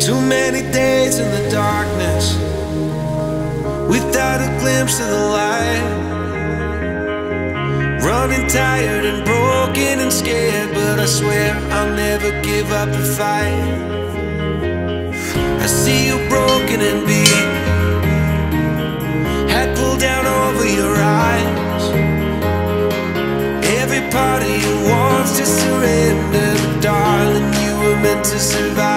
Too many days in the darkness without a glimpse of the light. Running tired and broken and scared, but I swear I'll never give up the fight. I see you broken and beat, hat pulled down over your eyes. Every part of you wants to to survive.